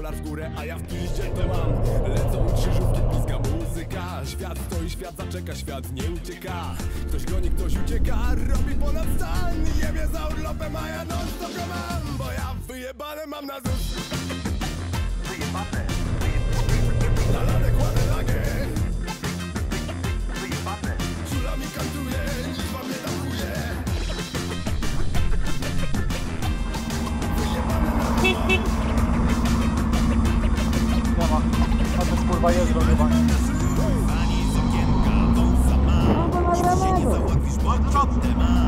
dolar w górę, a ja w piździe to mam. Lecą krzyżówki, piska muzyka. Świat stoi, świat zaczeka, świat nie ucieka. Ktoś goni, ktoś ucieka, robi ponad stan. Jebie za urlopem, a ja non mam Bo ja wyjebane mam na zysk A to